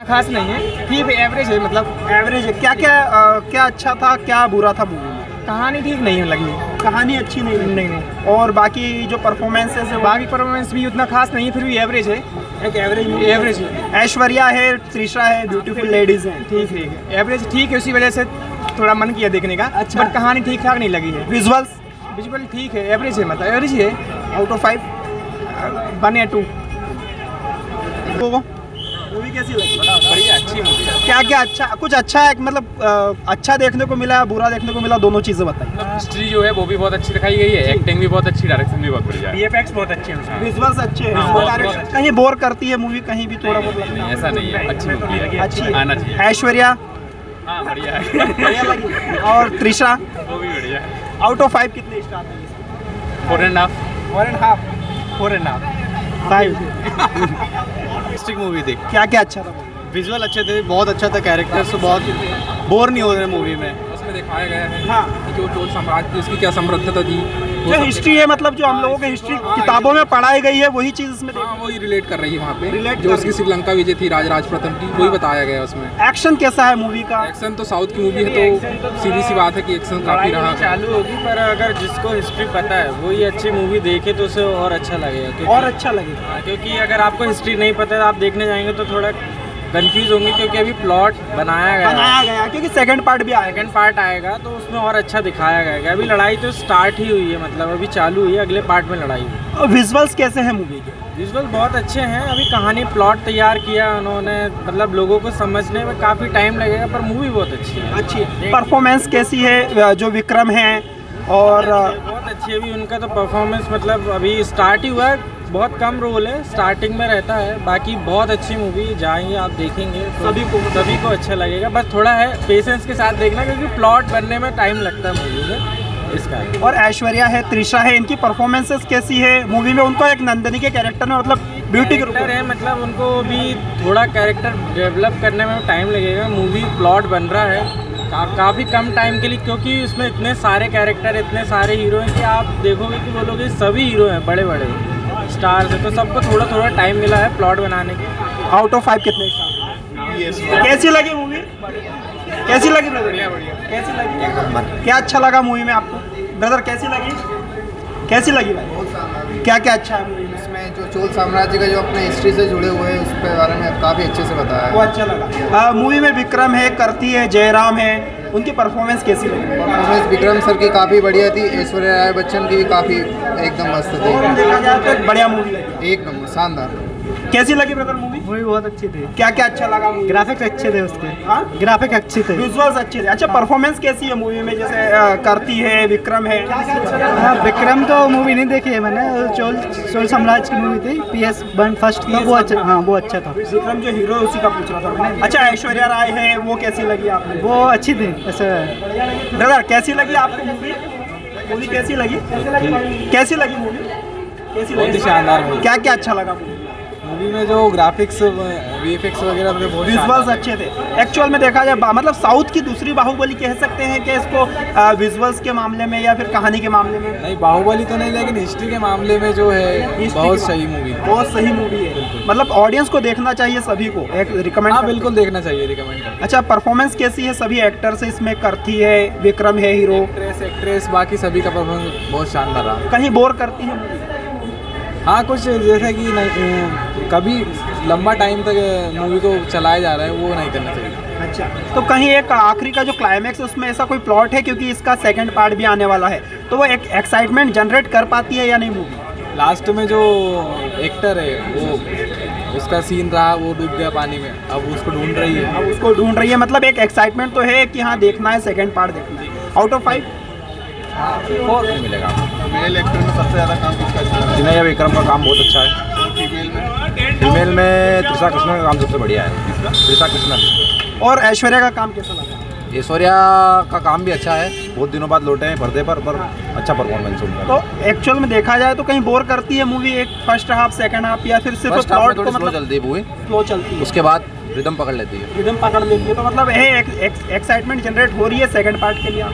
खास नहीं है। ठीक है एवरेज है मतलब एवरेज है। क्या क्या अ, क्या अच्छा था क्या बुरा था मूवी में? कहानी ठीक नहीं है लगी कहानी अच्छी नहीं लगी नहीं नहीं। और बाकी जो परफॉर्मेंसेस है बाकी परफॉर्मेंस भी उतना खास नहीं है फिर भी एवरेज है। एक एवरेज एवरेज है। ऐश्वर्या है त्रिशा है ब्यूटीफुल लेडीज़ हैं। ठीक ठीक है। एवरेज ठीक है उसी वजह से थोड़ा मन किया देखने का। अच्छा। बट कहानी ठीक ठाक नहीं लगी है। विजुअल्स विजुअल ठीक है एवरेज है मतलब एवरेज है आउट ऑफ़ फाइव वन या टू मूवी कैसी लगी? बढ़िया अच्छी मूवी है। क्या क्या अच्छा कुछ अच्छा है मतलब अच्छा देखने को मिला बुरा देखने को मिला दोनों चीज़ें बताइए। हिस्ट्री जो है वो भी बहुत अच्छी दिखाई गई है एक्टिंग भी बहुत अच्छी डायरेक्शन भी बहुत बढ़िया है। बहुत अच्छे हैं विजुअल्स अच्छे हैं हाँ, कहीं बोर करती है मूवी कहीं भी थोड़ा बहुत ऐसा नहीं है अच्छी मूवी है। है। अच्छी आना चाहिए। ऐश्वर्या? हाँ बढ़िया है। बढ़िया लगी। और त्रिशा? वो भी बढ़िया आउट ऑफ़ फाइव कितने star four and half four and half four and half five movie थी। क्या क्या अच्छा था? विजुअल अच्छे थे बहुत अच्छा था कैरेक्टर्स तो बहुत बोर नहीं हो रहे मूवी में। दिखाया गया है हाँ। कि जो चोल साम्राज्य उसकी क्या समृद्धता थी जो हिस्ट्री है मतलब जो हम लोगों की हिस्ट्री किताबों में पढ़ाई गई है वही चीज़ इसमें हाँ वही रिलेट कर रही है वहाँ पे Relate जो उसकी श्रीलंका विजय थी राजराज प्रथम की वही बताया गया उसमें। एक्शन कैसा है मूवी का? एक्शन तो साउथ की मूवी है तो सीधी सी बात है कि एक्शन काफ़ी रहा। चालू होगी पर अगर जिसको हिस्ट्री पता है वही अच्छी मूवी देखे तो उसे और अच्छा लगेगा और अच्छा लगेगा। हाँ, क्योंकि अगर आपको हिस्ट्री नहीं पता है आप देखने जाएँगे तो थोड़ा कंफ्यूज होंगे क्योंकि अभी प्लॉट बनाया गया बनाया गया क्योंकि सेकंड पार्ट भी आएगा। सेकंड पार्ट आएगा तो उसमें और अच्छा दिखाया गया है अभी लड़ाई तो स्टार्ट ही हुई है मतलब अभी चालू हुई है अगले पार्ट में लड़ाई हुई और विजुअल्स कैसे हैं मूवी के? विजुअल बहुत अच्छे हैं अभी कहानी प्लॉट तैयार किया उन्होंने मतलब लोगों को समझने में काफ़ी टाइम लगेगा पर मूवी बहुत अच्छी है। अच्छी परफॉर्मेंस कैसी है जो विक्रम है और बहुत अच्छी है अभी उनका तो परफॉर्मेंस मतलब अभी स्टार्ट ही हुआ है। बहुत कम रोल है स्टार्टिंग में रहता है बाकी बहुत अच्छी मूवी जाएँगे आप देखेंगे तो सभी को सभी को अच्छा लगेगा बस थोड़ा है पेशेंस के साथ देखना क्योंकि प्लॉट बनने में टाइम लगता है मूवी में इसका। और ऐश्वर्या है त्रिशा है इनकी परफॉर्मेंसेस कैसी है? मूवी में उनको एक नंदनी के कैरेक्टर में मतलब ब्यूटी के रूप कैरेक्टर है मतलब उनको भी थोड़ा कैरेक्टर डेवलप करने में टाइम लगेगा मूवी प्लॉट बन रहा है का, काफ़ी कम टाइम के लिए क्योंकि उसमें इतने सारे कैरेक्टर इतने सारे हीरो हैं कि आप देखोगे कि वो लोग सभी हीरो हैं बड़े बड़े स्टार्स हैं तो सबको थोड़ा थोड़ा टाइम मिला है प्लॉट बनाने के। आउट ऑफ़ फाइव कितने? स्टार कैसी लगी मूवी कैसी लगी ब्रदर कैसी लगी? क्या अच्छा लगा मूवी में आपको? ब्रदर कैसी लगी? कैसी लगी भाई? क्या क्या अच्छा है मूवी में? इसमें जो चोल साम्राज्य का जो अपने हिस्ट्री से जुड़े हुए हैं उसके बारे में काफ़ी अच्छे से बताया वो अच्छा लगा। मूवी में विक्रम है करती है जयराम है उनकी परफॉर्मेंस कैसी लगी? परफॉर्मेंस विक्रम सर की काफ़ी बढ़िया थी ऐश्वर्या राय बच्चन की भी काफ़ी एकदम मस्त थी। देखा जाए तो बढ़िया मूवी लगी। एक नंबर शानदार। कैसी लगी ब्रदर मूवी मूवी बहुत अच्छी थी। क्या क्या अच्छा लगा ग्राफिक्स अच्छे थे उसके। हाँ? ग्राफिक अच्छी थे। विजुअल्स अच्छे थे। अच्छा परफॉर्मेंस कैसी है मूवी में? जैसे करती है विक्रम है। हाँ विक्रम तो मूवी नहीं देखी है मैंने। चोल चोल साम्राज्य की मूवी थी। पी एस वन फ़र्स्ट था वो अच्छा हाँ वो अच्छा था। विक्रम जो हीरो उसी का पूछ रहा था मैं अच्छा ऐश्वर्या राय है वो कैसी लगी आपको? वो अच्छी थी ऐसा। ब्रदर कैसी लगी आपको मूवी मूवी कैसी लगी? कैसी लगी? मूवी कैसी लगी? शानदार क्या क्या अच्छा लगा मूवी मूवी में जो ग्राफिक्स वी एफ़ एक्स वगैरह थे बहुत विजुअल्स अच्छे थे। एक्चुअल में देखा जाए मतलब साउथ की दूसरी बाहुबली कह सकते हैं कि इसको विजुअल्स के मामले में या फिर कहानी के मामले में? नहीं बाहुबली तो नहीं लेकिन हिस्ट्री के मामले में जो है बहुत सही मूवी बहुत सही मूवी है। मतलब ऑडियंस को देखना चाहिए सभी को एक रिकमेंड हाँ बिल्कुल देखना चाहिए रिकमेंड अच्छा परफॉर्मेंस कैसी है? सभी एक्टर्स इसमें करती है विक्रम है हीरो एक्ट्रेस एक्ट्रेस बाकी सभी का परफॉर्मेंस बहुत शानदार रहा। कहीं बोर करती है movie? हाँ कुछ जैसा कि नहीं कभी लंबा टाइम तक मूवी को चलाया जा रहा है वो नहीं करना चाहिए। अच्छा तो कहीं एक आखिरी का जो क्लाइमैक्स उसमें ऐसा कोई प्लॉट है? क्योंकि इसका सेकंड पार्ट भी आने वाला है। तो वो एक एक्साइटमेंट जनरेट कर पाती है या नहीं मूवी लास्ट में जो एक्टर है वो उसका सीन रहा वो डूब गया पानी में। अब उसको ढूंढ रही है। अब उसको ढूंढ रही है। मतलब एक एक्साइटमेंट तो है कि हाँ देखना है सेकंड पार्ट देखना है। आउट ऑफ़ फाइव फोर नहीं मिलेगा मेल एक्टर में सबसे ज़्यादा काम किसका अच्छा लगा? जिन्हें विक्रम का काम बहुत अच्छा है। फीमेल में? फीमेल में त्रिषा कृष्णन का काम सबसे बढ़िया है। त्रिषा कृष्णन और ऐश्वर्या का काम कैसा लगा? ऐश्वर्या का काम भी अच्छा है। बहुत दिनों बाद लौटे हैं पर्दे पर पर अच्छा परफॉर्मेंस उनका। तो एक्चुअल में देखा जाए तो कहीं बोर करती है मूवी एक फ़र्स्ट हाफ़ सेकंड हाफ़ या फिर सिर्फ़ फ़र्स्ट हाफ़ प्लॉट थोड़ी को स्लो मतलब चलती है मूवी स्लो चलती है। उसके बाद रिदम पकड़ लेती है। रिदम पकड़ लेती है। तो मतलब एक्साइटमेंट जनरेट हो रही है सेकंड पार्ट के लिए।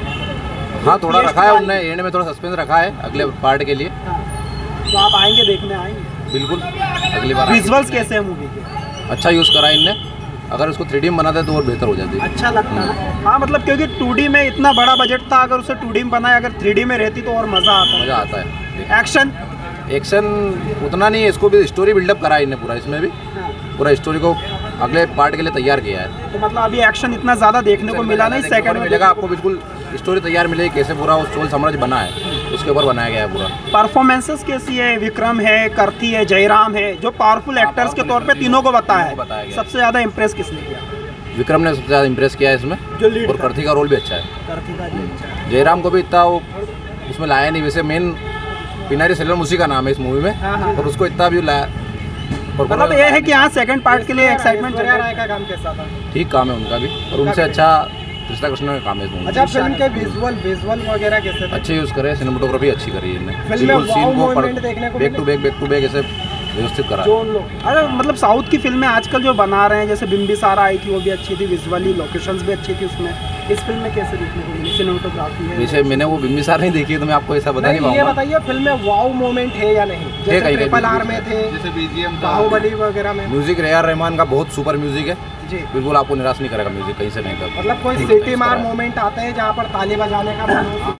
हाँ थोड़ा रखा है उनने एंड में थोड़ा सस्पेंस रखा है अगले पार्ट के लिए। तो आप आएँगे देखने आएँगे। बिल्कुल अगली बार विजुअल्स कैसे हैं मूवी के? अच्छा यूज़ करा है इनने। अगर उसको थ्री में बनाते तो और बेहतर हो जाती अच्छा लगता है। हाँ मतलब क्योंकि टू में इतना बड़ा बजट था अगर उसे टू में बनाया अगर थ्री में रहती तो और मज़ा आता। मज़ा आता है। है एक्शन एक्शन उतना नहीं है इसको भी स्टोरी बिल्डअप करा है इन्हें पूरा इसमें भी। पूरा स्टोरी को अगले पार्ट के लिए तैयार किया है। तो मतलब अभी एक्शन इतना ज़्यादा देखने को मिला नहीं सेकंड में मिलेगा आपको बिल्कुल स्टोरी तैयार मिलेगी कैसे पूरा वो चोल साम्राज्य बना है। उसके ऊपर बनाया गया है पूरा। परफॉर्मेंसेस कैसी है? विक्रम है करती है जयराम है जो पावरफुल एक्टर्स के तौर पे तीनों को बताया है। सबसे ज़्यादा इम्प्रेस किसने किया? विक्रम ने सबसे ज़्यादा इम्प्रेस किया है इसमें। जो और। करथी का रोल भी अच्छा है। करती का भी अच्छा है। जयराम को भी इतना वो उसमें लाया नहीं। वैसे मेन पिनारी सेल्वम उसी का नाम है इस मूवी में। हाँ, हाँ। और उसको इतना भी लाया। और मतलब ये है कि यहाँ सेकंड पार्ट के लिए एक्साइटमेंट का काम कैसा था? ठीक काम है उनका भी। और उनसे अच्छा कृष्णा कृष्ण का काम है अच्छा फ़िल्म के विजुअल विजुअल वगैरह कैसे थे? अच्छे यूज़ करे सिनेमाटोग्राफी अच्छी करी है इन्हें फ़िल्म में बिल्कुल सीन को moment देखने को back to back back to back ऐसे व्यवस्थित करा। है। जोन लो अरे मतलब साउथ की फ़िल्में आजकल जो बना रहे हैं जैसे बिम्बिसारा आई थी वो भी अच्छी थी विजुअली लोकेशंस भी अच्छी थी उसमें। इस फ़िल्म में कैसे देखने को मिली? सिनेमाटोग्राफी है। वैसे मैंने वो बिम्बिसार नहीं देखी है तो मैं आपको ऐसा बता नहीं नहीं ये बताइए फ़िल्म में वाओ मोमेंट है या नहीं? जैसे ट्रिपल आर में। थे जैसे बीजीएम बाहुबली वगैरह में। म्यूज़िक आर रहमान का बहुत सुपर म्यूज़िक है। जी। बिल्कुल आपको निराश नहीं करेगा म्यूज़िक कहीं से नहीं मतलब कोई सिटी मार मोमेंट आते हैं जहाँ पर ताली बजाने का मन